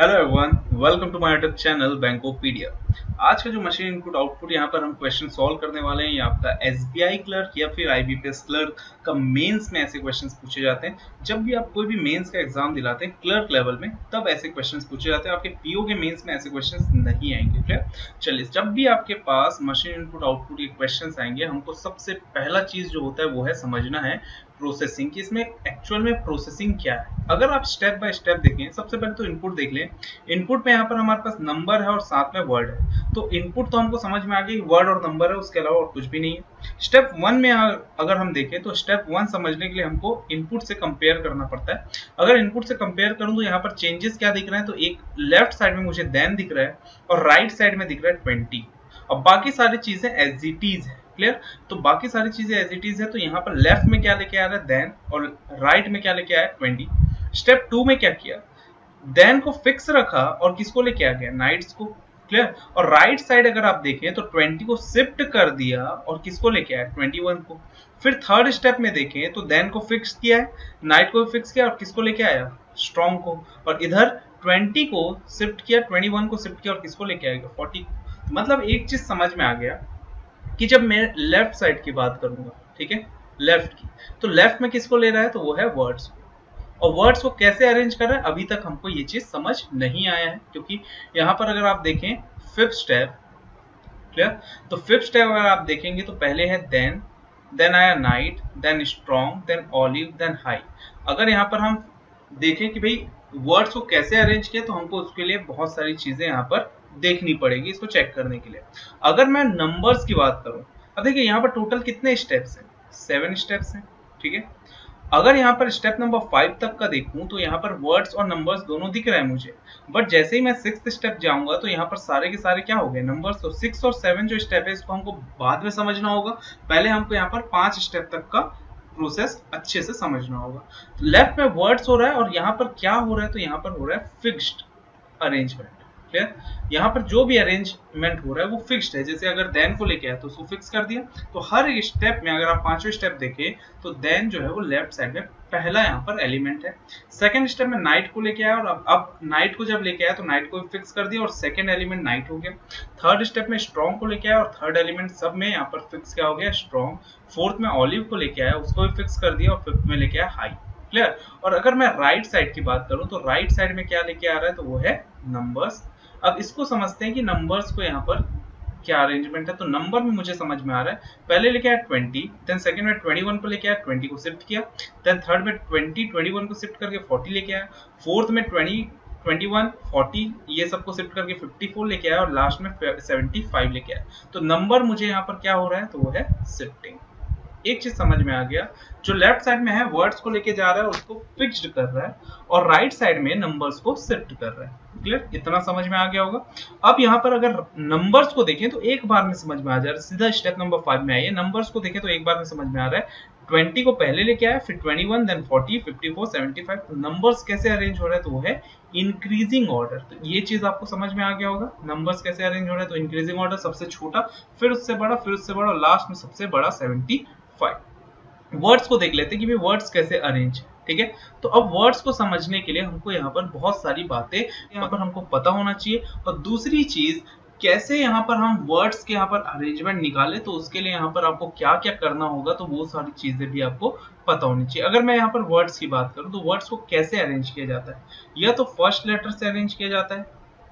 Hello everyone welcome to my YouTube channel Bankopedia आज का जो मशीन इनपुट आउटपुट यहाँ पर हम क्वेश्चन सॉल्व करने वाले हैं, ये आपका एसबीआई क्लर्क या फिर आईबीपीएस क्लर्क का मेंस में ऐसे क्वेश्चंस पूछे जाते हैं। जब भी आप कोई भी मेंस का एग्ज़ाम दिलाते हैं क्लर्क लेवल में, तब ऐसे क्वेश्चंस पूछे जाते हैं। आपके पीओ के मेंस में ऐसे क्वेश्चंस नहीं आएँगे क्लियर चलिए, जब भी आपके पास मशीन इनपुट आउटपुट के क्वेश्चन आएँगे, हमको सबसे पहला चीज़ जो होता है वो है समझना है प्रोसेसिंग की, इसमें एक्चुअल में प्रोसेसिंग क्या है? अगर आप स्टेप बाय स्टेप देखें, सबसे पहले तो इनपुट देख लें। इनपुट में यहाँ पर हमारे पास नंबर है और साथ में वर्ड है। तो इनपुट तो हमको समझ में आ गई वर्ड और नंबर है, उसके अलावा और कुछ भी नहीं है। स्टेप वन में अगर हम देखें तो स्टेप वन समझने के लिए हमको इनपुट से कंपेयर करना पड़ता है। अगर इनपुट से कंपेयर करूँ तो यहाँ पर चेंजेस क्या दिख रहे हैं? तो एक लेफ़्ट साइड में मुझे देन दिख रहा है और राइट साइड में दिख रहा है ट्वेंटी और बाकी सारी चीज़ें एज है। क्लियर तो बाकी सारी चीज़ें एज इट इज़ है तो यहाँ पर लेफ़्ट में क्या लेके आ रहा है? देन और राइट right में क्या लेके आया ट्वेंटी स्टेप टू में क्या किया? देन को फिक्स रखा और किसको लेके आ गया? नाइट्स को क्लियर और राइट right साइड अगर आप देखें तो 20 को शिफ्ट कर दिया और किसको लेके आया? 21 को. फिर थर्ड स्टेप में देखें तो देन को फिक्स किया है नाइट को फिक्स किया और किसको लेके आया? स्ट्रॉन्ग को. और इधर 20 को शिफ्ट किया 21 को शिफ्ट किया और किसको लेके आएगा 40 मतलब एक चीज़ समझ में आ गया कि जब मैं लेफ़्ट साइड की बात करूँगा, ठीक है? लेफ़्ट की। तो लेफ़्ट में किसको ले रहा है? तो वो है वर्ड्स और वर्ड्स को कैसे अरेंज कर रहा है? अभी तक हमको ये चीज़ समझ नहीं आया है, क्योंकि यहाँ पर अगर आप देखें फिफ्थ स्टेप क्लियर तो फिफ्थ स्टेप अगर आप देखेंगे तो पहले है देन देन आया night then strong then olive then high अगर यहाँ पर हम देखें कि भाई वर्ड्स को कैसे अरेंज किया तो हमको उसके लिए बहुत सारी चीज़ें यहाँ पर देखनी पड़ेगी इसको चेक करने के लिए। अगर मैं नंबर्स की बात करूँ, अब देखिए यहाँ पर टोटल कितने स्टेप्स हैं? सेवन स्टेप्स हैं, ठीक है? अगर यहाँ पर स्टेप नंबर फाइव तक का देखूँ तो यहाँ पर वर्ड्स और नंबर्स दोनों दिख रहे हैं मुझे। बट जैसे ही मैं सिक्स स्टेप जाऊँगा तो यहाँ पर सारे के सारे क्या हो गए? नंबर्स तो सिक्स और सेवन जो स्टेप है, इसको हमको बाद में समझना होगा। पहले हमको यहाँ पर पाँच स्टेप तक का प्रोसेस अच्छे से समझना होगा। लेफ़्ट में वर्ड्स हो रहा है और यहाँ पर क्या हो रहा है? तो यहाँ पर हो रहा है फिक्स्ड अरेंजमेंट क्लियर यहाँ पर जो भी अरेंजमेंट हो रहा है वो फिक्स्ड है। जैसे अगर देन को लेके आया तो उसको फिक्स कर दिया। तो हर स्टेप में अगर आप पाँचवें स्टेप देखें तो देन जो है वो लेफ़्ट साइड में पहला यहाँ पर एलिमेंट है। सेकंड स्टेप में नाइट को लेके आया और अब, अब नाइट को जब लेके आया तो नाइट को फिक्स कर दिया और सेकंड एलिमेंट नाइट हो गया। थर्ड स्टेप में स्ट्रॉन्ग को लेके आया और थर्ड एलिमेंट सब में यहाँ पर फिक्स क्या हो गया? स्ट्रॉन्ग फोर्थ में ऑलिव को लेके आया उसको भी फिक्स कर दिया और फिफ्थ में लेके आया हाई क्लियर और अगर मैं राइट right साइड की बात करूँ तो राइट right साइड में क्या लेके आ रहा है? तो वो है नंबर्स अब इसको समझते हैं कि नंबर्स को यहाँ पर क्या अरेंजमेंट है? तो नंबर में मुझे समझ में आ रहा है। पहले लेके आया ट्वेंटी देन सेकंड में ट्वेंटी वन को लेके आया ट्वेंटी को शिफ्ट किया देन थर्ड में ट्वेंटी ट्वेंटी वन को शिफ्ट करके फोर्टी लेके आया फोर्थ में ट्वेंटी ट्वेंटी वन फोर्टी ये सबको शिफ्ट करके फिफ्टी फोर लेके आया और लास्ट में सेवेंटी फाइव लेके आया। तो नंबर मुझे यहाँ पर क्या हो रहा है? तो वो है शिफ्टिंग एक चीज़ समझ में आ गया, जो लेफ़्ट साइड में है वर्ड्स को लेके जा रहा है, उसको फिक्स्ड कर रहा है और राइट साइड में नंबर्स को शिफ्ट कर रहा है। क्लियर इतना समझ में आ गया होगा। अब यहाँ पर अगर नंबर्स को देखें तो एक बार में समझ में आ जा रहा है। सीधा स्टेप नंबर फाइव में आइए नंबर्स को देखें तो एक बार में समझ में आ रहा है। ट्वेंटी को पहले लेके आया, फिर twenty one then forty fifty four seventy five numbers कैसे अरेंज हो रहा है? तो वो है इंक्रीजिंग ऑर्डर तो ये चीज़ आपको समझ में आ गया होगा। नंबर्स कैसे अरेंज हो रहा है? तो इंक्रीजिंग ऑर्डर सबसे छोटा, फिर उससे बड़ा, फिर उससे बड़ा लास्ट में सबसे बड़ा सेवेंटी फाइव वर्ड्स को देख लेते हैं कि वर्ड्स कैसे अरेंज है ठीक है? तो अब वर्ड्स को समझने के लिए हमको यहाँ पर बहुत सारी बातें यहाँ पर हमको पता होना चाहिए। और दूसरी चीज़, कैसे यहाँ पर हम वर्ड्स के यहाँ पर अरेंजमेंट निकाले तो उसके लिए यहाँ पर आपको क्या क्या करना होगा तो वो सारी चीज़ें भी आपको पता होनी चाहिए। अगर मैं यहाँ पर वर्ड्स की बात करूँ तो वर्ड्स को कैसे अरेंज किया जाता है? या तो फ़र्स्ट लेटर से अरेंज किया जाता है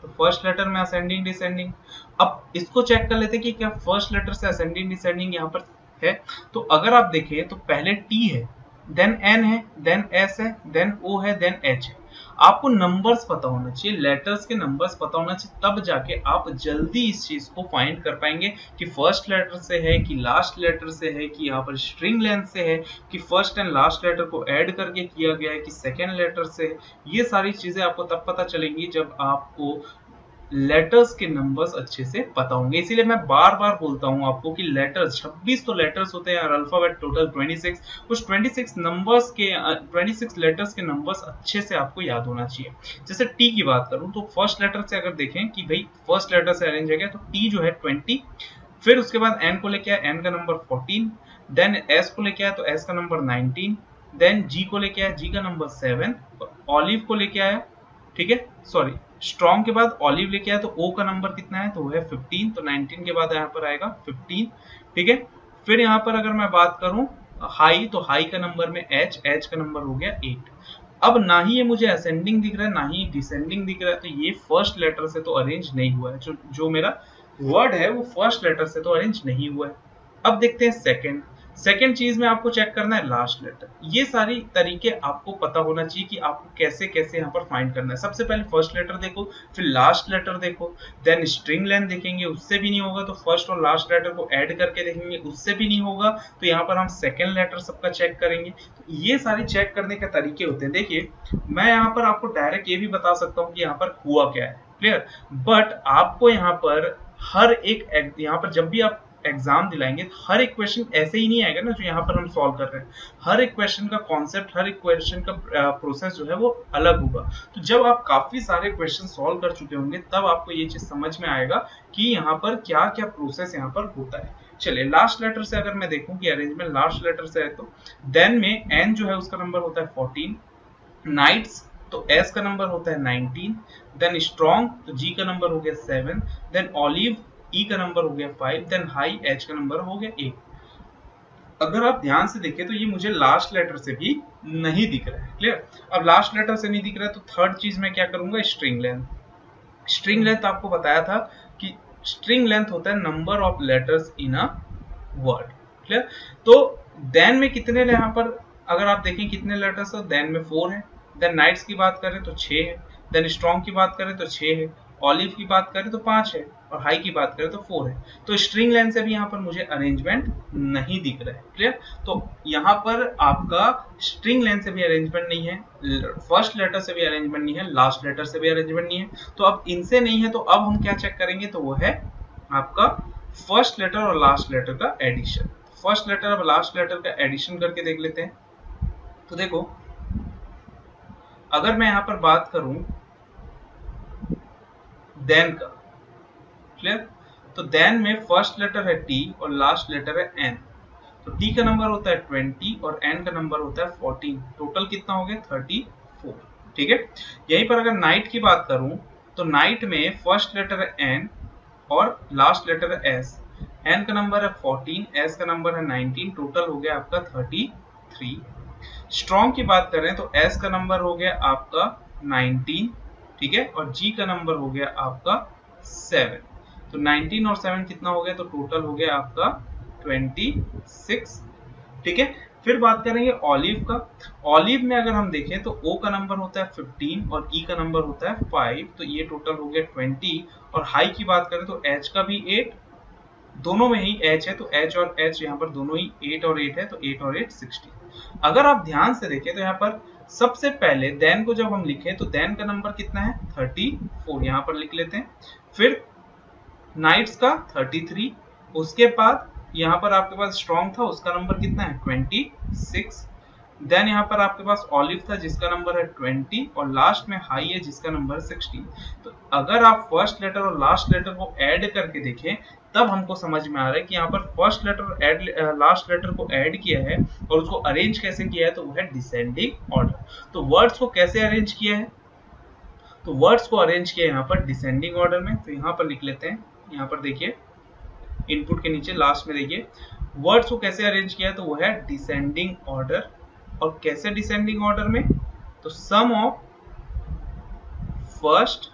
तो फ़र्स्ट लेटर में असेंडिंग डिसेंडिंग अब इसको चेक कर लेते हैं कि क्या फ़र्स्ट लेटर से असेंडिंग डिसेंडिंग यहाँ पर है? तो अगर आप देखें तो पहले टी है। देन एन है देन एस है देन ओ है देन एच है। आपको नंबर्स पता होना चाहिए लेटर्स के नंबर्स पता होना चाहिए, तब जाके आप जल्दी इस चीज़ को फाइंड कर पाएँगे कि फ़र्स्ट लेटर से है, कि लास्ट लेटर से है, कि यहाँ पर स्ट्रिंग लेंथ से है, कि फ़र्स्ट एंड लास्ट लेटर को ऐड करके किया गया है, कि सेकेंड लेटर से है। ये सारी चीज़ें आपको तब पता चलेंगी जब आपको लेटर्स के नंबर्स अच्छे से पता होंगे। इसीलिए मैं बार बार बोलता हूँ आपको कि लेटर्स 26 तो लेटर्स होते हैं, और अल्फ़ाबेट टोटल 26 कुछ 26 नंबर्स के 26 लेटर्स के नंबर्स अच्छे से आपको याद होना चाहिए। जैसे टी की बात करूँ तो फ़र्स्ट लेटर से अगर देखें कि भाई फ़र्स्ट लेटर से अरेंज है गया तो टी जो है 20 फिर उसके बाद एन को लेके आया एन का नंबर 14 देन एस को लेके आया तो एस का नंबर 19 देन जी को लेके आया जी का नंबर सेवन ऑलिव को लेके आया, ठीक है? सॉरी स्ट्रॉन्ग के बाद ऑलिव लेके आया तो ओ का नंबर कितना है? तो वो है 15 तो 19 के बाद यहाँ पर आएगा 15 ठीक है? फिर यहाँ पर अगर मैं बात करूँ हाई तो हाई का नंबर में एच एच का नंबर हो गया 8 अब ना ही ये मुझे असेंडिंग दिख रहा है, ना ही डिसेंडिंग दिख रहा है तो ये फ़र्स्ट लेटर से तो अरेंज नहीं हुआ है। जो जो मेरा वर्ड है, वो फ़र्स्ट लेटर से तो अरेंज नहीं हुआ है। अब देखते हैं सेकंड सेकेंड चीज़ में आपको चेक करना है लास्ट लेटर ये सारी तरीके आपको पता होना चाहिए कि आपको कैसे कैसे यहाँ पर फाइंड करना है। सबसे पहले फ़र्स्ट लेटर देखो, फिर लास्ट लेटर देखो देन स्ट्रिंग लेंथ देखेंगे, उससे भी नहीं होगा तो फ़र्स्ट और लास्ट लेटर को ऐड करके देखेंगे, उससे भी नहीं होगा तो यहाँ पर हम सेकेंड लेटर सबका चेक करेंगे। तो ये सारे चेक करने के तरीके होते हैं। देखिए, मैं यहाँ पर आपको डायरेक्ट ये भी बता सकता हूँ कि यहाँ पर हुआ क्या है। क्लियर बट आपको यहाँ पर हर एक यहाँ पर जब भी आप एग्ज़ाम दिलाएँगे, हर एक क्वेश्चन ऐसे ही नहीं आएगा ना जो यहाँ पर हम सॉल्व कर रहे हैं। हर एक क्वेश्चन का कॉन्सेप्ट हर एक क्वेश्चन का प्रोसेस जो है वो अलग होगा। तो जब आप काफ़ी सारे क्वेश्चन सॉल्व कर चुके होंगे, तब आपको ये चीज़ समझ में आएगा कि यहाँ पर क्या क्या प्रोसेस यहाँ पर होता है। चलिए लास्ट लेटर से अगर मैं देखूँ कि अरेंजमेंट लास्ट लेटर से है तो देन में एन जो है उसका नंबर होता है फोर्टीन नाइट्स तो एस का नंबर होता है 19 देन स्ट्रॉन्ग तो जी का नंबर हो गया सेवन देन ऑलिव ई का नंबर हो गया फाइव देन हाई एच का नंबर हो गया एट अगर आप ध्यान से देखें तो ये मुझे लास्ट लेटर से भी नहीं दिख रहा है क्लियर अब लास्ट लेटर से नहीं दिख रहा है तो थर्ड चीज़ मैं क्या करूँगा? स्ट्रिंग लेंथ स्ट्रिंग लेंथ आपको बताया था कि स्ट्रिंग लेंथ होता है number of letters in a word clear तो देन में कितने यहाँ पर? अगर आप देखें कितने लेटर्स है देन में फोर है। देन नाइट्स की बात करें तो छह है। देन स्ट्रॉन्ग की बात करें तो छह है। ऑलिव की बात करें तो पाँच है। और हाई की बात करें तो फोर है। तो स्ट्रिंग लेंथ से भी यहाँ पर मुझे अरेंजमेंट नहीं दिख रहा है क्लियर तो यहाँ पर आपका स्ट्रिंग लेंथ से भी अरेंजमेंट नहीं है फ़र्स्ट लेटर से भी अरेंजमेंट नहीं है लास्ट लेटर से भी अरेंजमेंट नहीं है। तो अब इनसे नहीं है तो अब हम क्या चेक करेंगे? तो वो है आपका फ़र्स्ट लेटर और लास्ट लेटर का एडिशन फ़र्स्ट लेटर और लास्ट लेटर का एडिशन करके देख लेते हैं। तो देखो, अगर मैं यहाँ पर बात करूँ देन का क्लियर तो देन में फ़र्स्ट लेटर है टी और लास्ट लेटर है एन तो टी का नंबर होता है ट्वेंटी और एन का नंबर होता है फोर्टीन टोटल कितना हो गया? थर्टी ठीक है? यहीं पर अगर नाइट की बात करूँ तो नाइट में फ़र्स्ट लेटर है एन और लास्ट लेटर है एस एन का नंबर है 14 एस का नंबर है 19 टोटल हो गया आपका 33 स्ट्रॉन्ग की बात करें तो एस का नंबर हो गया आपका 19 ठीक है? और जी का नंबर हो गया आपका 7 तो 19 और 7 कितना हो गया? तो टोटल हो गया आपका 26 ठीक है? फिर बात करेंगे ऑलिव का। ऑलिव में अगर हम देखें तो ओ का नंबर होता है 15 और ई e का नंबर होता है 5 तो ये टोटल हो गया 20 और हाई की बात करें तो एच का भी 8 दोनों में ही एच है तो एच और एच यहाँ पर दोनों ही 8 और 8 है तो 8 और 8 16 अगर आप ध्यान से देखें तो यहाँ पर सबसे पहले देन को जब हम लिखें तो देन का नंबर कितना है? 34 यहाँ पर लिख लेते हैं। फिर नाइट्स का 33 उसके बाद यहाँ पर आपके पास स्ट्रॉन्ग था, उसका नंबर कितना है? 26 देन यहाँ पर आपके पास ऑलिव था, जिसका नंबर है 20 और लास्ट में हाई है, जिसका नंबर है 16 तो अगर आप फ़र्स्ट लेटर और लास्ट लेटर को ऐड करके देखें, तब हमको समझ में आ रहा है कि यहाँ पर first letter and last letter को ऐड किया है, और उसको अरेंज कैसे किया है तो वो है डिसेंडिंग ऑर्डर तो वर्ड्स को कैसे अरेंज किया है? तो वर्ड्स को अरेंज किया यहाँ पर डिसेंडिंग ऑर्डर में तो यहाँ पर लिख लेते हैं यहाँ पर देखिए इनपुट के नीचे लास्ट में देखिए वर्ड्स को कैसे अरेंज किया तो वो है डिसेंडिंग ऑर्डर और कैसे डिसेंडिंग ऑर्डर में? तो sum of first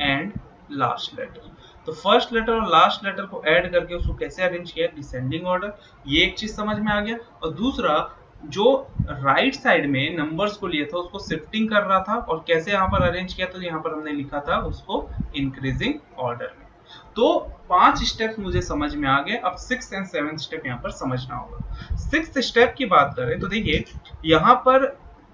and last letter तो फ़र्स्ट लेटर और लास्ट लेटर को ऐड करके उसको कैसे अरेंज किया डिसेंडिंग ऑर्डर ये एक चीज़ समझ में आ गया। और दूसरा, जो राइट right साइड में नंबर्स को लिया था, उसको शिफ्टिंग कर रहा था और कैसे यहाँ पर अरेंज किया तो यहाँ पर हमने लिखा था उसको इंक्रीजिंग ऑर्डर में। तो पाँच स्टेप मुझे समझ में आ गए, अब सिक्स एंड सेवन स्टेप यहाँ पर समझना होगा। सिक्स स्टेप की बात करें तो देखिए, यहाँ पर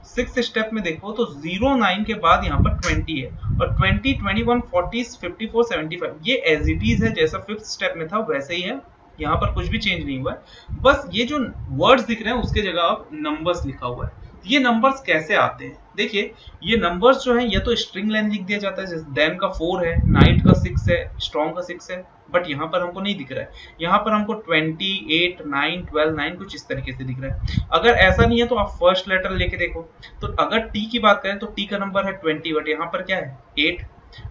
सिक्स स्टेप में देखो तो ज़ीरो नाइन के बाद यहाँ पर ट्वेंटी है और twenty twenty one forty fifty four seventy five ये एज इट इज़ है, जैसा फिफ्थ स्टेप में था, वैसे ही है। यहाँ पर कुछ भी चेंज नहीं हुआ है। बस ये जो वर्ड्स दिख रहे हैं, उसके जगह अब नंबर्स लिखा हुआ है। ये नंबर्स कैसे आते हैं? देखिए, ये नंबर्स जो है, या तो स्ट्रिंग लेंथ लिख दिया जाता है, जैसे डैन का फोर है नाइट का सिक्स है स्ट्रॉन्ग का सिक्स है बट यहाँ पर हमको नहीं दिख रहा है। यहाँ पर हमको twenty eight nine twelve nine कुछ इस तरीके से दिख रहा है। अगर ऐसा नहीं है तो आप फ़र्स्ट लेटर लेके देखो। तो अगर टी की बात करें तो टी का नंबर है ट्वेंटी बट यहाँ पर क्या है? एट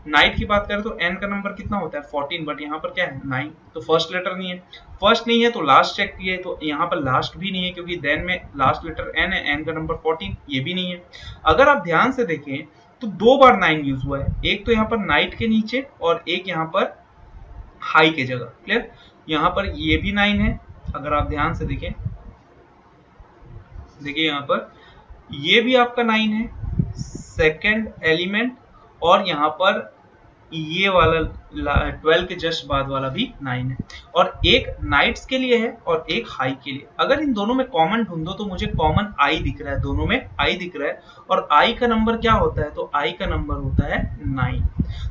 नाइट की बात करें तो एन का नंबर कितना होता है? फोर्टीन बट यहाँ पर क्या है? नाइन तो फ़र्स्ट लेटर नहीं है। फ़र्स्ट नहीं है तो लास्ट चेक किए तो यहाँ पर लास्ट भी नहीं है, क्योंकि देन में लास्ट लेटर एन है एन का नंबर फोर्टीन ये भी नहीं है। अगर आप ध्यान से देखें तो दो बार नाइन यूज़ हुआ है। एक तो यहाँ पर नाइट के नीचे और एक यहाँ पर हाई के जगह। क्लियर यहाँ पर ये भी नाइन है। अगर आप ध्यान से देखें, देखिए यहाँ पर, ये भी आपका नाइन है। सेकेंड एलिमेंट और यहाँ पर ये वाला ट्वेल्व के जस्ट बाद वाला भी नाइन है। और एक नाइट्स के लिए है और एक हाई के लिए। अगर इन दोनों में कॉमन ढूंढो तो मुझे कॉमन आई दिख रहा है, दोनों में आई दिख रहा है। और आई का नंबर क्या होता है? तो आई का नंबर होता है नाइन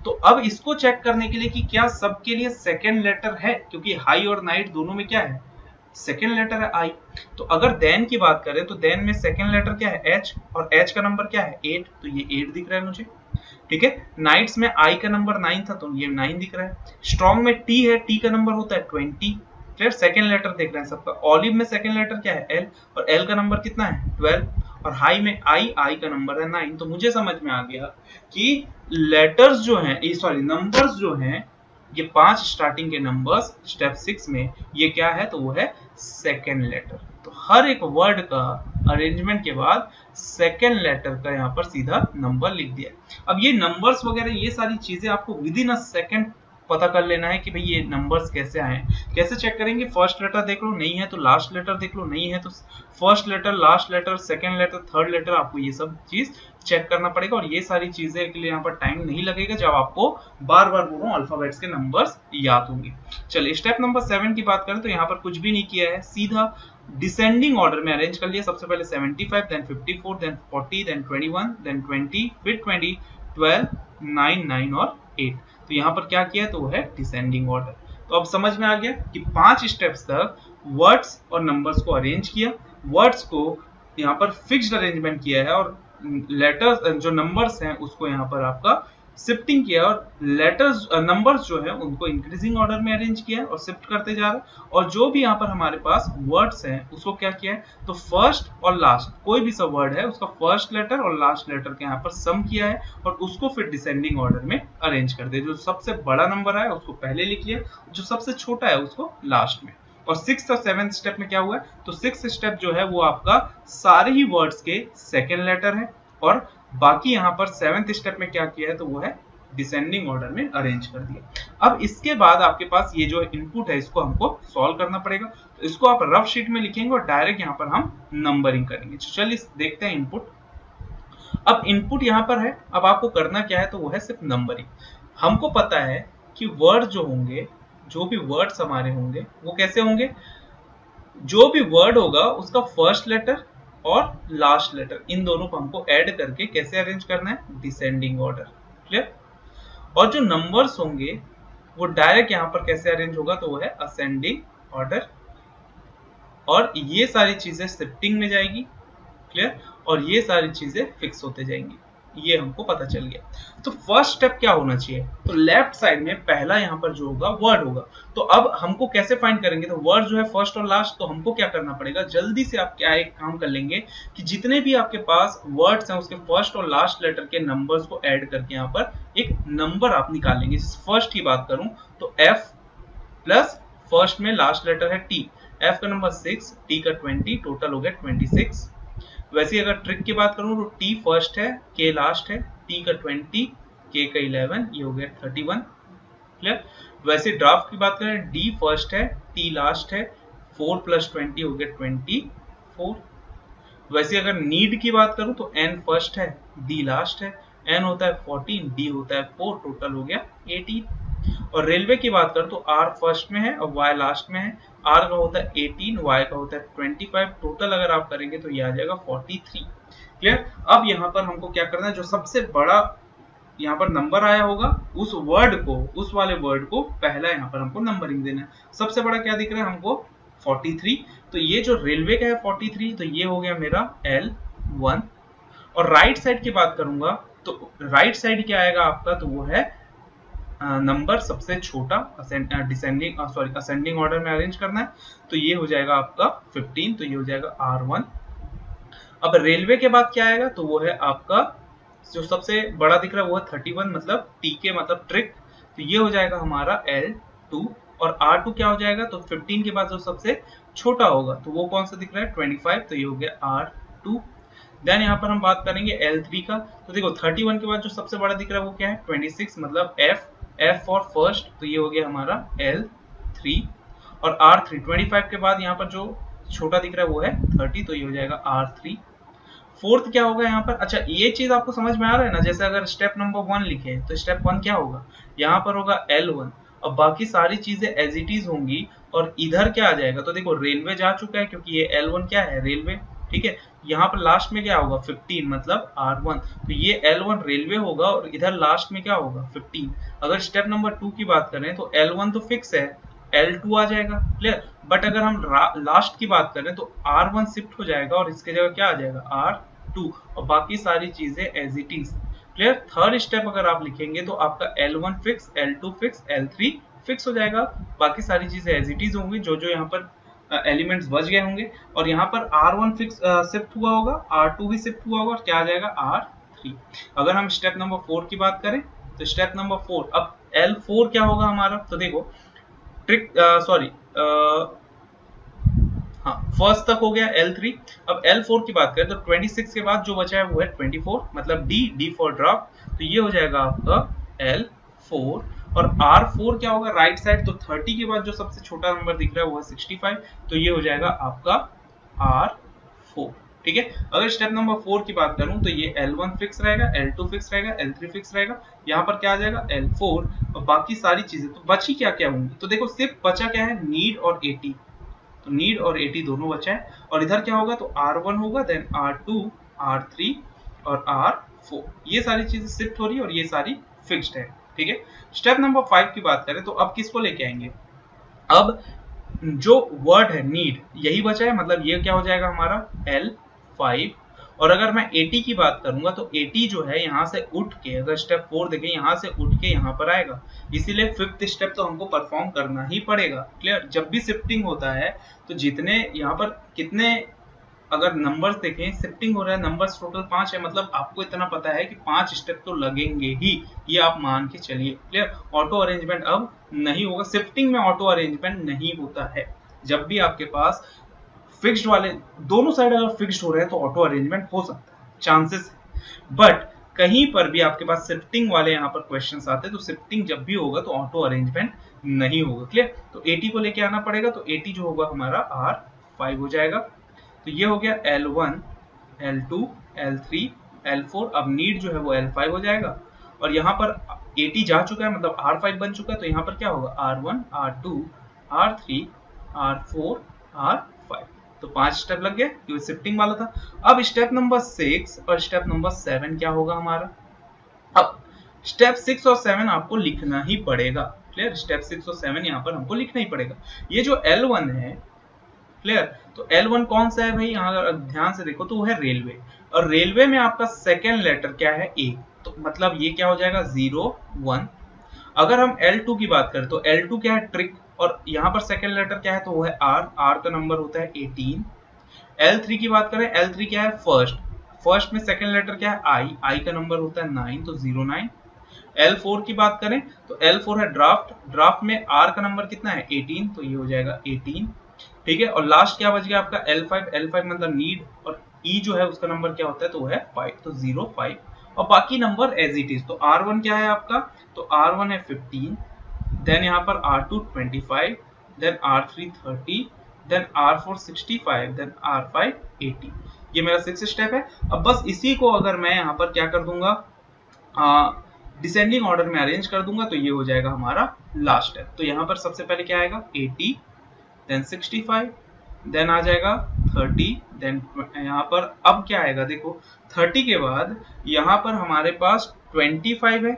तो अब इसको चेक करने के लिए कि क्या सबके लिए सेकेंड लेटर है? क्योंकि हाई और नाइट दोनों में क्या है? सेकेंड लेटर है आई तो अगर देन की बात करें तो देन में सेकेंड लेटर क्या है? एच और एच का नंबर क्या है? एट तो ये एट दिख रहा है मुझे। ठीक है? नाइट्स में आई का नंबर नाइन था तो ये नाइन दिख रहा है। स्ट्रॉन्ग में टी है टी का नंबर होता है ट्वेंटी फिर सेकेंड लेटर देख रहे हैं सबका। ऑलिव में सेकेंड लेटर क्या है? एल और एल का नंबर कितना है? ट्वेल्व और हाई में आई आई का नंबर है नाइन तो मुझे समझ में आ गया कि लेटर्स जो हैं सॉरी नंबर्स जो हैं, ये पाँच स्टार्टिंग के नंबर्स स्टेप सिक्स में, ये क्या है? तो वो है सेकेंड लेटर तो हर एक वर्ड का अरेंजमेंट के बाद सेकेंड लेटर का यहाँ पर सीधा नंबर लिख दिया अब ये नंबर्स वगैरह, ये सारी चीज़ें आपको विद इन अ सेकेंड पता कर लेना है कि भाई ये नंबर्स कैसे आए कैसे चेक करेंगे? फ़र्स्ट लेटर देख लो, नहीं है तो लास्ट लेटर देख लो, नहीं है तो first letter last letter second letter third letter आपको ये सब चीज़ चेक करना पड़ेगा और ये सारी चीज़ें के लिए यहाँ पर टाइम नहीं लगेगा जब आपको बार बार बोलो अल्फाबेट्स के नंबर्स याद होंगे। चलिए स्टेप नंबर सेवन की बात करें तो यहाँ पर कुछ भी नहीं किया है। सीधा डिसेंडिंग ऑर्डर में अरेंज कर लिया, सबसे पहले 75 देन 54 देन 40 देन 21 देन 20 फिर 20 12 9 9 और 8 तो यहाँ पर क्या किया तो वो है डिसेंडिंग ऑर्डर तो अब समझ में आ गया कि पाँच स्टेप्स तक वर्ड्स और नंबर्स को अरेंज किया। वर्ड्स को यहाँ पर फिक्स्ड अरेंजमेंट किया है और लेटर्स जो नंबर्स हैं, उसको यहाँ पर आपका शिफ्टिंग किया और लेटर्स नंबर्स जो है, उनको इंक्रीजिंग ऑर्डर में अरेंज किया और शिफ्ट करते जा रहा और जो भी यहाँ पर हमारे पास वर्ड्स हैं, उसको क्या किया है? तो फ़र्स्ट और लास्ट कोई भी सा वर्ड है, उसका फ़र्स्ट लेटर और लास्ट लेटर के यहाँ पर सम किया है और उसको फिर डिसेंडिंग ऑर्डर में अरेंज कर दिया। जो सबसे बड़ा नंबर है उसको पहले लिख लिया, जो सबसे छोटा है, उसको लास्ट में। और सिक्स और सेवेंथ स्टेप में क्या हुआ है? तो सिक्स स्टेप जो है, वो आपका सारे ही वर्ड्स के सेकेंड लेटर है और बाकी यहाँ पर सेवेंथ स्टेप में क्या किया है तो वो है डिसेंडिंग ऑर्डर में अरेंज कर दिया। अब इसके बाद आपके पास ये जो इनपुट है, इसको हमको सॉल्व करना पड़ेगा। तो इसको आप रफ शीट में लिखेंगे और डायरेक्ट यहाँ पर हम नंबरिंग करेंगे। तो चलिए देखते हैं इनपुट अब इनपुट यहाँ पर है। अब आपको करना क्या है तो वो है सिर्फ़ नंबरिंग हमको पता है कि वर्ड जो होंगे, जो भी वर्ड्स हमारे होंगे, वो कैसे होंगे? जो भी वर्ड होगा, उसका फ़र्स्ट लेटर और लास्ट लेटर इन दोनों को हमको ऐड करके कैसे अरेंज करना है? डिसेंडिंग ऑर्डर क्लियर और जो नंबर्स होंगे, वो डायरेक्ट यहाँ पर कैसे अरेंज होगा? तो वो है असेंडिंग ऑर्डर और ये सारी चीज़ें शिफ्टिंग में जाएगी क्लियर और ये सारी चीज़ें फिक्स होते जाएँगी। ये हमको पता चल गया। तो फ़र्स्ट स्टेप क्या होना चाहिए? तो लेफ़्ट साइड में पहला यहाँ पर जो होगा वर्ड होगा। तो अब हमको कैसे फाइंड करेंगे? तो वर्ड जो है फ़र्स्ट और लास्ट तो हमको क्या करना पड़ेगा? जल्दी से आप क्या एक काम कर लेंगे कि जितने भी आपके पास वर्ड्स हैं, उसके फ़र्स्ट और लास्ट लेटर के नंबर्स को ऐड करके यहाँ पर एक नंबर आप निकालेंगे। फ़र्स्ट की बात करूँ तो एफ़ प्लस फ़र्स्ट में लास्ट लेटर है टी एफ़ का नंबर सिक्स टी का ट्वेंटी टोटल हो गया ट्वेंटी सिक्स वैसे अगर ट्रिक की बात करूँ तो टी फ़र्स्ट है के लास्ट है टी का ट्वेंटी के का इलेवन ये हो गया थर्टी वन क्लियर वैसे ड्राफ्ट की बात करें डी फ़र्स्ट है टी लास्ट है फोर प्लस ट्वेंटी हो गया ट्वेंटी फोर वैसे अगर नीड की बात करूँ तो एन फ़र्स्ट है डी लास्ट है एन होता है फोर्टीन डी होता है फोर टोटल हो गया एटीन और रेलवे की बात करें तो आर फ़र्स्ट में है और वाई लास्ट में है आर का होता है 18 वाई का होता है 25 टोटल अगर आप करेंगे तो ये आ जाएगा 43 क्लियर अब यहाँ पर हमको क्या करना है? जो सबसे बड़ा यहाँ पर नंबर आया होगा, उस वर्ड को, उस वाले वर्ड को पहला यहाँ पर हमको नंबरिंग देना है। सबसे बड़ा क्या दिख रहा है हमको? 43 तो ये जो रेलवे का है 43 तो ये हो गया मेरा एल वन और राइट साइड की बात करूँगा तो राइट साइड क्या आएगा आपका? तो वो है नंबर सबसे छोटा डिसेंडिंग सॉरी असेंडिंग ऑर्डर में अरेंज करना है तो ये हो जाएगा आपका 15 तो ये हो जाएगा R1 अब रेलवे के बाद क्या आएगा तो वो है आपका, जो सबसे बड़ा दिख रहा है वो है 31 मतलब टी के मतलब ट्रिक तो ये हो जाएगा हमारा L2 और R2 क्या हो जाएगा तो 15 के बाद जो सबसे छोटा होगा तो वो कौन सा दिख रहा है 25 तो ये हो गया R2 देन यहाँ पर हम बात करेंगे L3 का तो देखो 31 के बाद जो सबसे बड़ा दिख रहा है वो क्या है 26 मतलब F F फॉर फ़र्स्ट तो ये हो गया हमारा एल थ्री और R3 25 के बाद यहाँ पर जो छोटा दिख रहा है वो है 30 तो ये हो जाएगा R3 फोर्थ क्या होगा यहाँ पर? अच्छा ये चीज़ आपको समझ में आ रहा है ना? जैसे अगर स्टेप नंबर वन लिखे तो स्टेप वन क्या होगा? यहाँ पर होगा एल वन अब बाकी सारी चीज़ें एज इट इज़ होंगी और इधर क्या आ जाएगा? तो देखो रेलवे जा चुका है क्योंकि ये L1 क्या है? रेलवे ठीक है? यहाँ पर लास्ट में क्या होगा? 15 मतलब R1 तो ये L1 रेलवे होगा और इधर लास्ट में क्या होगा? 15 अगर स्टेप नंबर टू की बात करें तो L1 तो फिक्स है L2 आ जाएगा क्लियर बट अगर हम लास्ट की बात करें तो R1 शिफ्ट हो जाएगा और इसके जगह क्या आ जाएगा? R2 और बाकी सारी चीज़ें as it is clear third step अगर आप लिखेंगे तो आपका L1 fix L2 fix L3 fix हो जाएगा। बाकी सारी चीज़ें एज इट इज़ होंगी। जो जो यहाँ पर एलिमेंट्स बच गए होंगे। और यहाँ पर R1 फिक्स शिफ्ट हुआ होगा। R2 भी शिफ्ट हुआ होगा। और क्या आ जाएगा? R3 अगर हम स्टेप नंबर फोर की बात करें तो स्टेप नंबर फोर अब L4 क्या होगा हमारा? तो देखो ट्रिक सॉरी हाँ फ़र्स्ट तक हो गया L3 अब L4 की बात करें तो 26 के बाद जो बचा है वो है 24 मतलब D D फॉर ड्रॉप तो ये हो जाएगा आपका L4 और R4 क्या होगा? राइट साइड तो 30 के बाद जो सबसे छोटा नंबर दिख रहा है, वो है 65 तो ये हो जाएगा आपका R4 ठीक है? अगर स्टेप नंबर फोर की बात करूँ तो ये L1 फिक्स रहेगा L2 फिक्स रहेगा L3 फिक्स रहेगा। यहाँ पर क्या आ जाएगा? L4 और बाकी सारी चीज़ें तो बची क्या क्या होंगी? तो देखो, सिर्फ़ बचा क्या है? नीड और 80 तो नीड और 80 दोनों बचा है। और इधर क्या होगा? तो R1 होगा देन R2 R3 और R4 ये सारी चीज़ें शिफ्ट हो रही है और ये सारी फिक्स्ड है। ठीक है? स्टेप नंबर फाइव की बात करें तो अब किसको लेके आएँगे? अब जो वर्ड है नीड यही बचा है मतलब ये क्या हो जाएगा हमारा? एल फाइव और अगर मैं 80 की बात करूँगा तो 80 जो है यहाँ से उठ के, अगर स्टेप फोर देखें, यहाँ से उठ के यहाँ पर आएगा। इसीलिए फिफ्थ स्टेप तो हमको परफॉर्म करना ही पड़ेगा। क्लियर जब भी शिफ्टिंग होता है तो जितने यहाँ पर कितने अगर नंबर्स देखें शिफ्टिंग हो रहा है नंबर्स टोटल पाँच है मतलब आपको इतना पता है कि पाँच स्टेप तो लगेंगे ही, ये आप मान के चलिए क्लियर ऑटो अरेंजमेंट अब नहीं होगा शिफ्टिंग में ऑटो अरेंजमेंट नहीं होता है। जब भी आपके पास फिक्स्ड वाले, दोनों साइड अगर फिक्स्ड हो रहे हैं तो ऑटो अरेंजमेंट हो सकता है चांसेस बट कहीं पर भी आपके पास शिफ्टिंग वाले यहाँ पर क्वेश्चंस आते हैं तो शिफ्टिंग जब भी होगा तो ऑटो अरेंजमेंट नहीं होगा क्लियर तो 80 को लेके आना पड़ेगा तो 80 जो होगा हमारा आर फाइव हो जाएगा। तो ये हो गया L1, L2, L3, L4 अब नीड जो है वो L5 हो जाएगा। और यहाँ पर 80 जा चुका है मतलब R5 बन चुका है तो यहाँ पर क्या होगा? R1, R2, R3, R4, R5 तो पाँच स्टेप लग गए क्योंकि शिफ्टिंग वाला था। अब स्टेप नंबर सिक्स और स्टेप नंबर सेवन क्या होगा हमारा? अब स्टेप सिक्स और सेवन आपको लिखना ही पड़ेगा। क्लियर स्टेप सिक्स और सेवन यहाँ पर हमको लिखना ही पड़ेगा। ये जो L1 है क्लियर तो L1 कौन सा है भाई? यहाँ ध्यान से देखो तो वो है रेलवे और रेलवे में आपका सेकेंड लेटर क्या है? ए तो मतलब ये क्या हो जाएगा? ज़ीरो वन अगर हम L2 की बात करें तो L2 क्या है? ट्रिक और यहाँ पर सेकेंड लेटर क्या है? तो वो है R. R का नंबर होता है 18 L3 की बात करें L3 क्या है? फ़र्स्ट फ़र्स्ट में सेकेंड लेटर क्या है? I. I का नंबर होता है नाइन तो ज़ीरो नाइन L4 की बात करें तो L4 है ड्राफ्ट ड्राफ्ट में R का नंबर कितना है? 18 तो ये हो जाएगा 18 ठीक है? और लास्ट क्या बच गया आपका? L5 L5 मतलब नीड और E जो है, उसका नंबर क्या होता है? तो वो है 5 तो 0 5 और बाकी नंबर एज इट इज़ तो R1 क्या है आपका? तो R1 है 15 देन यहाँ पर R2 25 then R3 30 then R4 65 then R5 80 ये मेरा सिक्स स्टेप है. अब बस इसी को अगर मैं यहाँ पर क्या कर दूँगा? डिसेंडिंग ऑर्डर में अरेंज कर दूँगा तो ये हो जाएगा हमारा लास्ट स्टेप तो यहाँ पर सबसे पहले क्या आएगा? 80 देन 65 देन आ जाएगा 30 देन यहाँ पर अब क्या आएगा? देखो 30 के बाद यहाँ पर हमारे पास 25 है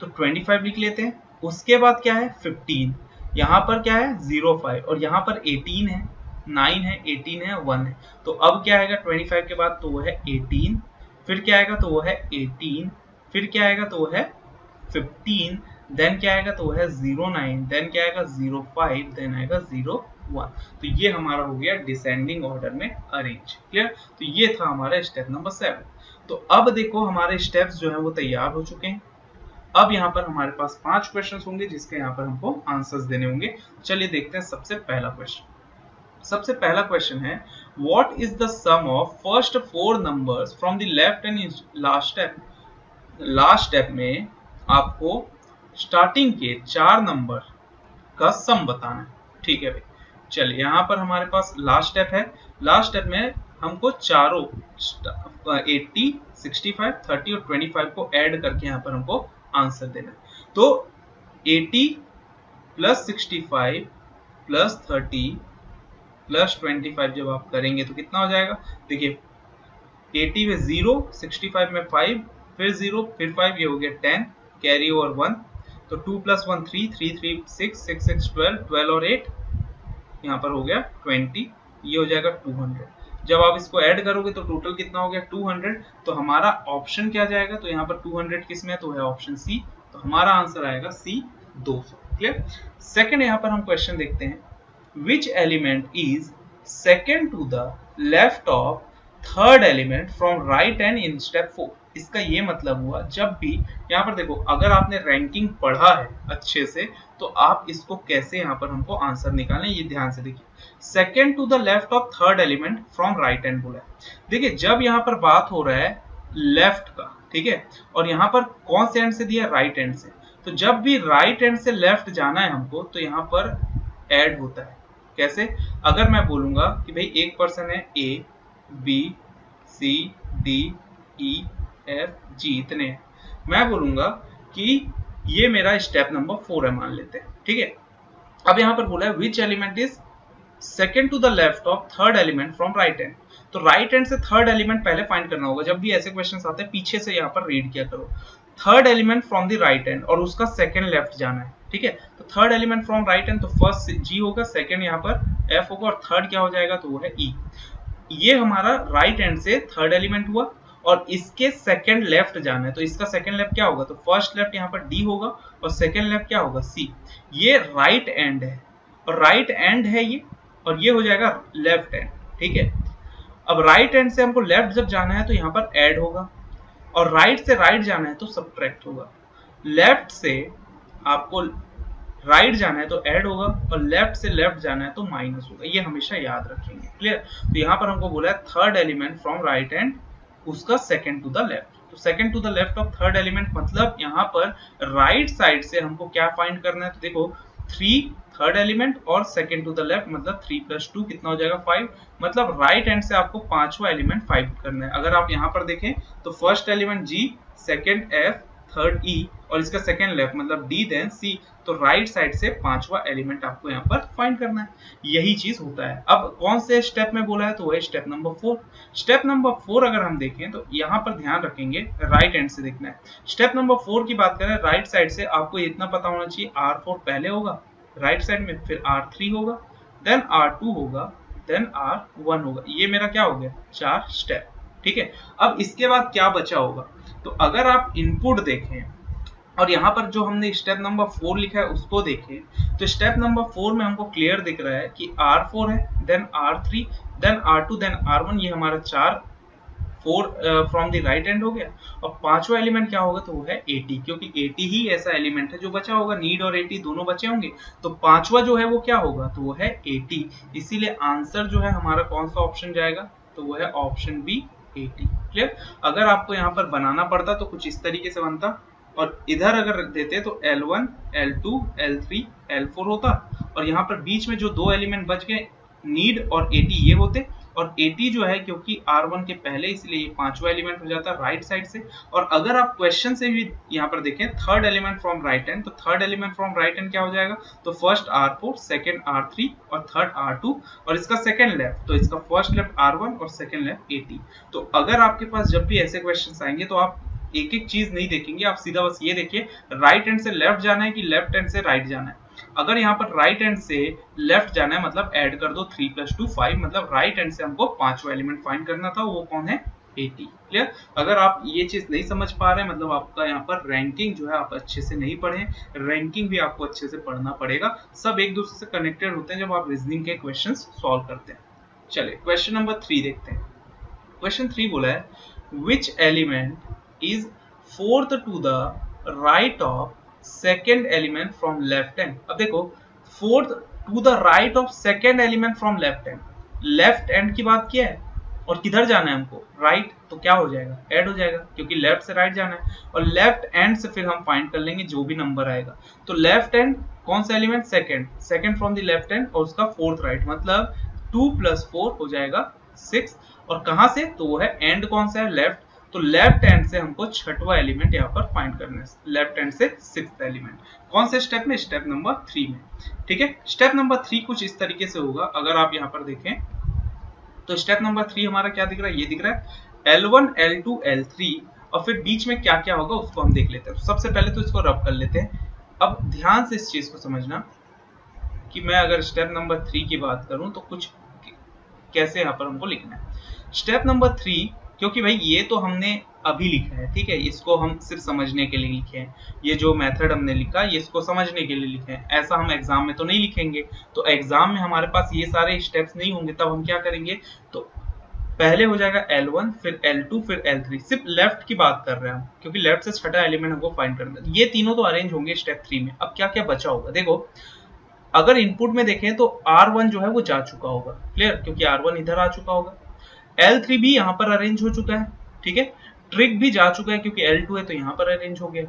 तो 25 लिख लेते हैं। उसके बाद क्या है? 15 यहाँ पर क्या है? 05 और यहाँ पर 18 है 9 है 18 है 1 है। तो अब क्या आएगा? 25 के बाद तो वो है 18 फिर क्या आएगा? तो वो है 18 फिर क्या आएगा? तो वो है 15 देन क्या आएगा? तो वो है 09 देन क्या आएगा? 05 देन आएगा 0 वन तो ये हमारा हो गया डिसेंडिंग ऑर्डर में अरेंज क्लियर तो ये था हमारा स्टेप नंबर सेवन तो अब देखो हमारे स्टेप जो है वो तैयार हो चुके हैं। अब यहाँ पर हमारे पास पाँच क्वेश्चन होंगे जिसके यहाँ पर हमको आंसर्स देने होंगे। चलिए देखते हैं सबसे पहला क्वेश्चन सबसे पहला क्वेश्चन है what is the sum of first four number from the left and last step last step में आपको स्टार्टिंग के चार नंबर का सम बताना है। ठीक है भाई? चलिए यहाँ पर हमारे पास लास्ट स्टेप है। लास्ट स्टेप में हमको चारों 80, 65, 30 और 25 को ऐड करके यहाँ पर हमको आंसर देना तो 80 प्लस 65 प्लस 30 प्लस 25 जब आप करेंगे तो कितना हो जाएगा? देखिए 80 में ज़ीरो 65 में 5 फिर ज़ीरो फिर 5 ये हो गया 10 कैरी ओवर 1 तो 2 plus one three three three six six six twelve twelve और एट यहाँ पर हो गया 20 ये हो जाएगा 200 जब आप इसको ऐड करोगे तो टोटल कितना हो गया 200 तो हमारा ऑप्शन क्या जाएगा? तो यहाँ पर 200 किसमें है? तो है ऑप्शन सी। तो हमारा आंसर आएगा सी 200 क्लियर? सेकेंड यहाँ पर हम क्वेश्चन देखते हैं। Which element is second to the left of third element from right end in step four इसका ये मतलब हुआ, जब भी यहाँ पर देखो, अगर आपने रैंकिंग पढ़ा है अच्छे से तो आप इसको कैसे यहाँ पर हमको आंसर निकालें, ये ध्यान से देखिए। Second to the left of third element from right end बोला है देखिए, जब यहाँ पर बात हो रहा है लेफ़्ट का, ठीक है, और यहाँ पर कौन से एंड से दिया? राइट एंड से। तो जब भी राइट एंड से लेफ़्ट जाना है हमको तो यहाँ पर एड होता है। कैसे? अगर मैं बोलूँगा कि भाई एक पर्सन है A B C D E F G इतने हैं। मैं बोलूँगा कि ये मेरा स्टेप नंबर फोर है मान लेते हैं, ठीक है? अब यहाँ पर बोला है which element is second to the left of third element from right hand तो राइट हैंड से थर्ड एलिमेंट पहले फाइंड करना होगा। जब भी ऐसे क्वेश्चन आते हैं, पीछे से यहाँ पर रीड किया करो। Third element from the right hand और उसका सेकंड लेफ़्ट जाना है, ठीक है? तो third element from right hand तो फ़र्स्ट जी होगा सेकंड यहाँ पर एफ़ होगा और थर्ड क्या हो जाएगा? तो वो है ई e. ये हमारा राइट हैंड से थर्ड एलिमेंट हुआ और इसके सेकंड लेफ़्ट जाना है। तो इसका सेकंड लेफ़्ट क्या होगा? तो फ़र्स्ट लेफ़्ट यहाँ पर डी होगा और सेकंड लेफ़्ट क्या होगा? सी ये राइट एंड है और राइट एंड है ये और ये हो जाएगा लेफ़्ट एंड ठीक है? अब राइट एंड से हमको लेफ़्ट जब जाना है तो यहाँ पर एड होगा और राइट से राइट जाना है तो सब्ट्रैक्ट होगा। लेफ़्ट से आपको राइट right जाना है तो ऐड होगा और लेफ़्ट से लेफ़्ट जाना है तो माइनस होगा। ये हमेशा याद रखेंगे। क्लियर तो यहाँ पर हमको बोला है third element from right end उसका सेकेंड टू द लेफ़्ट तो second to the left of third element मतलब यहाँ पर राइट right साइड से हमको क्या फाइंड करना है? तो देखो थ्री थर्ड एलिमेंट और सेकंड टू द लेफ़्ट मतलब थ्री प्लस टू कितना हो जाएगा? फाइव मतलब राइट right हैंड से आपको पांचवा एलिमेंट फाइव करना है। अगर आप यहाँ पर देखें तो first element G second F third E और इसका सेकेंड लेफ़्ट मतलब डी देन सी तो राइट साइड से पांचवा एलिमेंट आपको यहाँ पर फाइंड करना है। यही चीज़ होता है। अब कौन से स्टेप में बोला है? तो वही step number four step number four अगर हम देखें तो यहाँ पर ध्यान रखेंगे राइट एंड से देखना है। स्टेप नंबर फोर की बात करें राइट साइड से आपको इतना पता होना चाहिए आर फोर पहले होगा राइट साइड में फिर आर थ्री होगा देन आर टू होगा देन आर वन होगा। ये मेरा क्या हो गया? चार स्टेप ठीक है? अब इसके बाद क्या बचा होगा? तो अगर आप इनपुट देखें, और यहाँ पर जो हमने स्टेप नंबर फोर लिखा है, उसको देखें तो स्टेप नंबर फोर में हमको क्लियर दिख रहा है कि आर फोर है then R three then R two then R one ये हमारा चार four from the right end हो गया। और पांचवा एलिमेंट क्या होगा तो वो है एटी क्योंकि एटी ही ऐसा एलिमेंट है जो बचा होगा नीड और एटी दोनों बचे होंगे। तो पांचवा जो है, वो क्या होगा तो वो है एटी इसीलिए आंसर जो है, हमारा कौन सा ऑप्शन जाएगा तो वो है ऑप्शन बी एटी क्लियर अगर आपको यहाँ पर बनाना पड़ता तो कुछ इस तरीके से बनता। और इधर अगर देते तो L1, L2, L3, L4 होता। और यहाँ पर बीच में जो दो एलिमेंट बच गए नीड और एटी ये होते। और एटी जो है, क्योंकि R1 के पहले, इसलिए ये पांचवा एलिमेंट हो जाता है राइट साइड से। और अगर आप क्वेश्चन से भी यहाँ पर देखें third element from right hand तो third element from right hand क्या हो जाएगा? तो first R four second R three और थर्ड आर टू और इसका सेकेंड लेफ़्ट तो इसका फ़र्स्ट लेफ़्ट R1 और सेकेंड लेफ़्ट एटी तो अगर आपके पास जब भी ऐसे क्वेश्चन आएँगे तो आप एक एक चीज़ नहीं देखेंगे, आप सीधा बस ये देखिए राइट हैंड से लेफ़्ट जाना है कि लेफ़्ट हैंड से राइट जाना है। अगर यहाँ पर राइट हैंड से लेफ़्ट जाना है मतलब ऐड कर दो थ्री प्लस टू फाइव मतलब राइट हैंड से हमको पांचवा एलिमेंट फाइंड करना था, वो कौन है? 80 क्लियर अगर आप ये चीज़ नहीं समझ पा रहे हैं मतलब आपका यहाँ पर रैंकिंग जो है आप अच्छे से नहीं पढ़े रैंकिंग भी आपको अच्छे से पढ़ना पड़ेगा। सब एक दूसरे से कनेक्टेड होते हैं जब आप रीजनिंग के क्वेश्चन सॉल्व करते हैं। चलिए क्वेश्चन नंबर थ्री देखते हैं। क्वेश्चन थ्री बोला है which element is fourth to the right of second element from left hand अब देखो fourth to the right of second element from left hand left end की बात किया है? और किधर जाना है हमको? राइट right, तो क्या हो जाएगा? ऐड हो जाएगा क्योंकि लेफ़्ट से राइट right जाना है। और लेफ़्ट एंड से फिर हम फाइंड कर लेंगे जो भी नंबर आएगा। तो लेफ़्ट एंड कौन सा element second second from the left end और उसका फोर्थ राइट right, मतलब टू प्लस फोर हो जाएगा सिक्स और कहाँ से? तो वो है एंड कौन सा है? लेफ़्ट तो लेफ़्ट हैंड से हमको छठवा एलिमेंट यहाँ पर फाइंड करना है। लेफ़्ट हैंड से सिक्स एलिमेंट कौन से स्टेप में? स्टेप नंबर थ्री में। ठीक है? स्टेप नंबर थ्री कुछ इस तरीके से होगा। अगर आप यहाँ पर देखें तो स्टेप नंबर थ्री हमारा क्या दिख रहा है? ये दिख रहा है L1, L2, L3 और फिर बीच में क्या क्या होगा उसको हम देख लेते हैं। सबसे पहले तो इसको रब कर लेते हैं। अब ध्यान से इस चीज़ को समझना कि मैं अगर स्टेप नंबर थ्री की बात करूँ तो कुछ कैसे यहाँ पर हमको लिखना है। स्टेप नंबर थ्री क्योंकि भाई ये तो हमने अभी लिखा है, ठीक है? इसको हम सिर्फ़ समझने के लिए लिखे हैं। ये जो मेथड हमने लिखा ये इसको समझने के लिए लिखे हैं। ऐसा हम एग्ज़ाम में तो नहीं लिखेंगे। तो एग्ज़ाम में हमारे पास ये सारे स्टेप्स नहीं होंगे, तब हम क्या करेंगे? तो पहले हो जाएगा L1 फिर L2 फिर L3 सिर्फ़ लेफ़्ट की बात कर रहे हैं हम, क्योंकि लेफ़्ट से छठा एलिमेंट हमको फाइंड करना है। ये तीनों तो अरेंज होंगे स्टेप थ्री में। अब क्या क्या बचा होगा? देखो, अगर इनपुट में देखें तो R1 जो है वो जा चुका होगा। क्लियर क्योंकि R1 इधर आ चुका होगा। L3 भी यहाँ पर अरेंज हो चुका है, ठीक है? ट्रिक भी जा चुका है क्योंकि L2 है तो यहाँ पर अरेंज हो गया।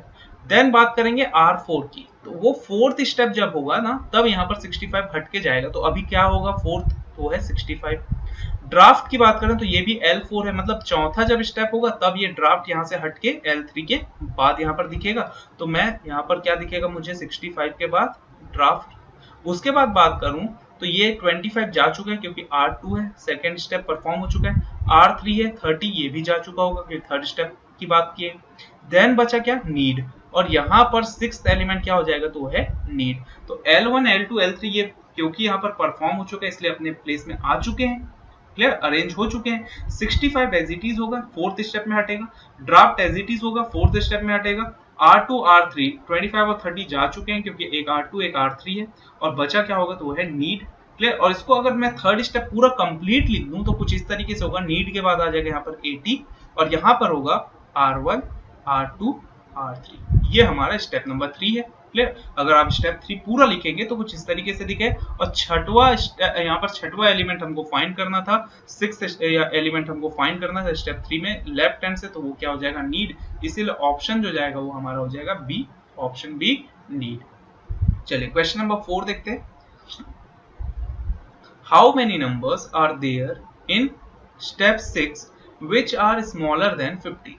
देन बात करेंगे R4 की। तो वो फोर्थ स्टेप जब होगा ना, तब यहाँ पर 65 हट के जाएगा। तो अभी क्या होगा? फोर्थ तो है 65 ड्राफ्ट की बात करें तो ये भी L4 है मतलब चौथा जब स्टेप होगा, तब ये ड्राफ्ट यहाँ से हट के L3 के बाद यहाँ पर दिखेगा। तो मैं यहाँ पर क्या दिखेगा मुझे? 65 के बाद ड्राफ्ट उसके बाद बात करूँ तो ये 25 जा चुका है क्योंकि R2 है सेकेंड स्टेप परफॉर्म हो चुका है। R3 है 30 ये भी जा चुका होगा क्योंकि थर्ड स्टेप की बात की है। देन बचा क्या? नीड और यहाँ पर सिक्स एलिमेंट क्या हो जाएगा? तो है नीड तो L1 L2 L3 ये क्योंकि यहाँ पर परफॉर्म हो चुका है, इसलिए अपने प्लेस में आ चुके हैं। क्लियर अरेंज हो चुके हैं। 65 एज इट इज़ होगा फोर्थ स्टेप में हटेगा। ड्राफ्ट एज इट इज़ होगा फोर्थ स्टेप में हटेगा। R2 R3 25 और 30 जा चुके हैं क्योंकि एक R2 एक R3 है। और बचा क्या होगा तो वो है नीड क्लियर और इसको अगर मैं थर्ड स्टेप पूरा कंप्लीट लिख दूँ तो कुछ इस तरीके से होगा। नीड के बाद आ जाएगा यहाँ पर 80 और यहाँ पर होगा R1 R2 R3 ये हमारा स्टेप नंबर थ्री है। क्लियर अगर आप स्टेप थ्री पूरा लिखेंगे तो कुछ इस तरीके से दिखे। और छठवा, यहाँ पर छठवा एलिमेंट हमको फाइंड करना था। सिक्स एलिमेंट हमको फाइंड करना था स्टेप थ्री में। लेफ़्ट हैंड से तो वो क्या हो जाएगा? नीड इसीलिए ऑप्शन जो जाएगा वो हमारा हो जाएगा बी ऑप्शन बी नीड चलिए क्वेश्चन नंबर फोर देखते हैं। How many numbers are there in step six which are smaller than fifty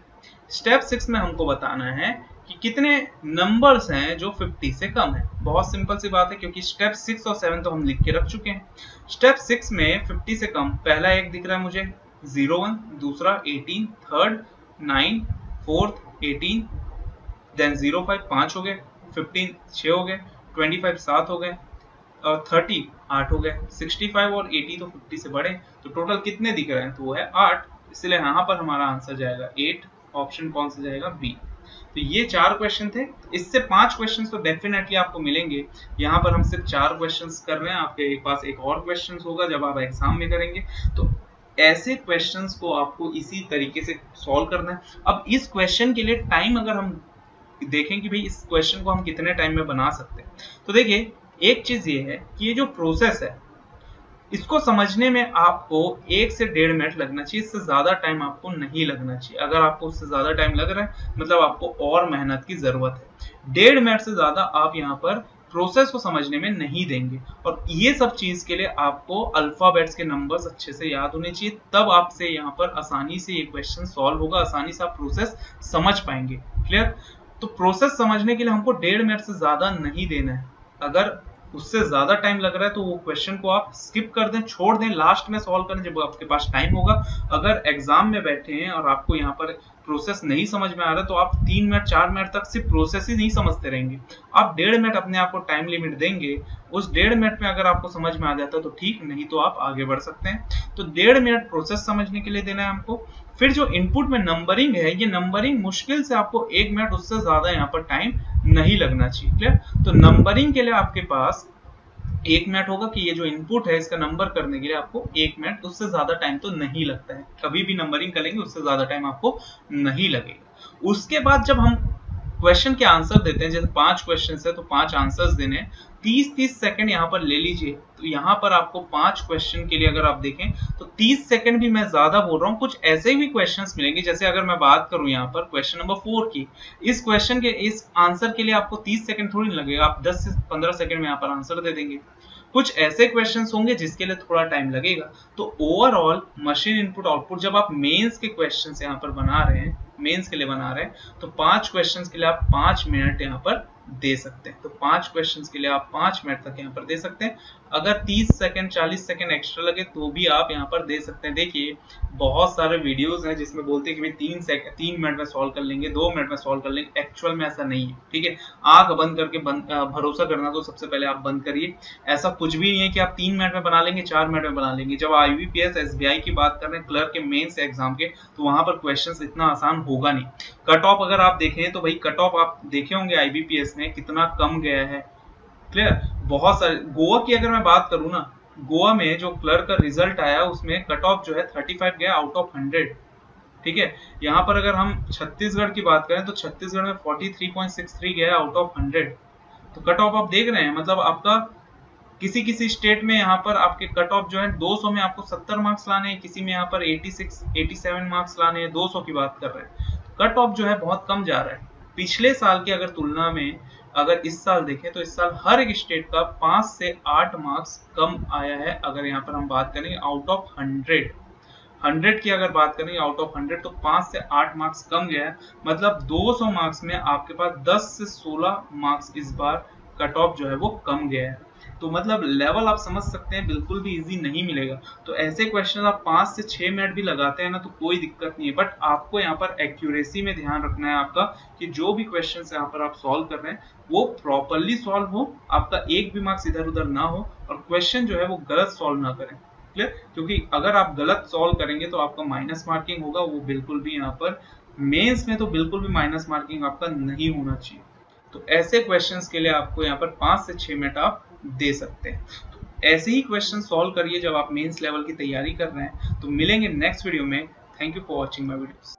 step six में हमको बताना है कि कितने नंबर्स हैं जो 50 से कम है। बहुत सिंपल सी बात है, क्योंकि स्टेप सिक्स और सेवन तो हम लिख के रख चुके हैं। स्टेप सिक्स में 50 से कम, पहला एक दिख रहा है मुझे ज़ीरो वन दूसरा 18 third nine fourth 18 then zero five पाँच हो गए 15 छह हो गए 25 सात हो गए, और 30 आठ हो गए। 65 और एटी तो 50 से बड़े तो टोटल कितने दिख रहे हैं? तो वो है आठ, इसलिए यहाँ पर हमारा आंसर जाएगा एट ऑप्शन कौन सा जाएगा? बी तो ये चार क्वेश्चन थे। इससे पाँच क्वेश्चन तो डेफिनेटली आपको मिलेंगे। यहाँ पर हम सिर्फ़ चार क्वेश्चन कर रहे हैं। आपके पास एक और क्वेश्चन होगा जब आप एग्ज़ाम में करेंगे। तो ऐसे क्वेश्चंस को आपको इसी तरीके से सॉल्व करना है। अब इस क्वेश्चन के लिए टाइम अगर हम देखें कि भाई इस क्वेश्चन को हम कितने टाइम में बना सकते हैं। तो देखिए, एक चीज़ ये है कि ये जो प्रोसेस है इसको समझने में आपको एक से डेढ़ मिनट लगना चाहिए, इससे ज़्यादा टाइम आपको नहीं लगना चाहिए। अगर आपको उससे ज़्यादा टाइम लग रहा है मतलब आपको और मेहनत की ज़रूरत है। डेढ़ मिनट से ज़्यादा आप यहाँ पर प्रोसेस को समझने में नहीं देंगे। और ये सब चीज़ के लिए आपको अल्फाबेट्स के नंबर्स अच्छे से याद होने चाहिए। तब आपसे यहाँ पर आसानी से ये क्वेश्चन सॉल्व होगा, आसानी से आप प्रोसेस समझ पाएँगे। क्लियर तो प्रोसेस समझने के लिए हमको डेढ़ मिनट से ज़्यादा नहीं देना है। अगर उससे ज़्यादा टाइम लग रहा है तो वो क्वेश्चन को आप स्किप कर दें, छोड़ दें। लास्ट में सॉल्व करें जब आपके पास टाइम होगा, अगर एग्ज़ाम में बैठे हैं और आपको यहाँ पर प्रोसेस नहीं समझ में आ रहा तो आप तीन मिनट चार मिनट तक सिर्फ़ प्रोसेस ही नहीं समझते रहेंगे। आप डेढ़ मिनट अपने आप को टाइम लिमिट देंगे, उस डेढ़ मिनट में अगर आपको समझ में आ जाता तो ठीक, नहीं तो आप आगे बढ़ सकते हैं। तो डेढ़ मिनट प्रोसेस समझने के लिए देना है हमको। फिर जो इनपुट में नंबरिंग है, ये नंबरिंग मुश्किल से आपको एक मिनट उससे ज़्यादा यहाँ पर टाइम नहीं लगना चाहिए क्लियर तो नंबरिंग के लिए आपके पास एक मिनट होगा कि ये जो इनपुट है, इसका नंबर करने के लिए आपको एक मिनट उससे ज़्यादा टाइम तो नहीं लगता है। कभी भी नंबरिंग करेंगे, उससे ज़्यादा टाइम आपको नहीं लगेगा। उसके बाद जब हम क्वेश्चन के आंसर देते हैं। जैसे पाँच क्वेश्चन है तो पाँच आंसर्स देने तीस तीस सेकंड यहाँ पर ले लीजिए। तो यहाँ पर आपको पाँच क्वेश्चन के लिए अगर आप देखें तो तीस सेकंड भी मैं ज़्यादा बोल रहा हूँ। कुछ ऐसे भी क्वेश्चंस मिलेंगे। जैसे अगर मैं बात करूँ यहाँ पर क्वेश्चन नंबर फोर की, इस क्वेश्चन के, इस आंसर के लिए आपको तीस सेकंड थोड़ी नहीं लगेगा। आप दस से पंद्रह सेकंड में यहाँ पर आंसर दे देंगे। कुछ ऐसे क्वेश्चन होंगे जिसके लिए थोड़ा टाइम लगेगा। तो ओवरऑल मशीन इनपुट आउटपुट जब आप मेन्स के क्वेश्चन यहाँ पर बना रहे हैं मेंस के लिए बना रहे हैं तो पाँच क्वेश्चन के लिए आप पाँच मिनट यहाँ पर दे सकते हैं। तो पाँच क्वेश्चंस के लिए आप पाँच मिनट तक यहाँ पर दे सकते हैं। अगर 30 सेकंड 40 सेकंड एक्स्ट्रा लगे तो भी आप यहाँ पर दे सकते हैं। देखिए, बहुत सारे वीडियोस हैं जिसमें बोलते हैं कि तीन सेकंड तीन मिनट में सॉल्व कर लेंगे, दो मिनट में सॉल्व कर लेंगे। एक्चुअल में ऐसा नहीं है, ठीक है? आँख बंद करके बंद भरोसा करना तो सबसे पहले आप बंद करिए। ऐसा कुछ भी नहीं है कि आप तीन मिनट में बना लेंगे, चार मिनट में बना लेंगे। जब आईबीपीएस एसबीआई की बात कर रहे हैं क्लर्क के मेन्स एग्ज़ाम के तो वहाँ पर क्वेश्चन इतना आसान होगा नहीं। कट ऑफ़ अगर आप देखें तो भाई कट ऑफ़ आप देखे होंगे आईबीपीएस में कितना कम गया है। क्लियर बहुत सारे, गोवा की अगर मैं बात करूँ ना, गोवा में जो क्लर्क का रिज़ल्ट आया, उसमें कट ऑफ़ जो है 35 गया आउट ऑफ़ 100 ठीक है? यहाँ पर अगर हम छत्तीसगढ़ की बात करें तो छत्तीसगढ़ में 43.63 गया आउट ऑफ़ 100 तो कट ऑफ़ आप देख रहे हैं मतलब आपका किसी किसी स्टेट में यहाँ पर आपके कट ऑफ़ जो है 200 में आपको 70 मार्क्स लाने हैं, किसी में यहाँ पर 86 87 मार्क्स लाने हैं 200 की बात कर रहे हैं। कट ऑफ़ जो है बहुत कम जा रहा है। पिछले साल की अगर तुलना में अगर इस साल देखें तो इस साल हर एक स्टेट का पाँच से आठ मार्क्स कम आया है, अगर यहाँ पर हम बात करें आउट ऑफ़ हंड्रेड हंड्रेड की अगर बात करें आउट ऑफ़ हंड्रेड तो पाँच से आठ मार्क्स कम गया है। मतलब 200 मार्क्स में आपके पास 10 से 16 मार्क्स इस बार कट ऑफ़ जो है वो कम गया है। तो मतलब लेवल आप समझ सकते हैं, बिल्कुल भी इजी नहीं मिलेगा। तो ऐसे क्वेश्चन आप पाँच से छह मिनट भी लगाते हैं ना तो कोई दिक्कत नहीं है। बट आपको यहाँ पर एक्यूरेसी में ध्यान रखना है आपका कि जो भी क्वेश्चन यहाँ पर आप सॉल्व कर रहे हैं, वो प्रॉपरली सॉल्व हो, आपका एक भी मार्क्स इधर उधर ना हो और क्वेश्चन जो है वो गलत सॉल्व ना करें। क्लियर क्योंकि अगर आप गलत सॉल्व करेंगे तो आपका माइनस मार्किंग होगा, वो बिल्कुल भी यहाँ पर मेंस में तो बिल्कुल भी माइनस मार्किंग आपका नहीं होना चाहिए। तो ऐसे क्वेश्चंस के लिए आपको यहाँ पर पाँच से छह मिनट आप दे सकते हैं। तो ऐसे ही क्वेश्चन सॉल्व करिए जब आप मेंस लेवल की तैयारी कर रहे हैं। तो मिलेंगे नेक्स्ट वीडियो में। Thank you for watching my videos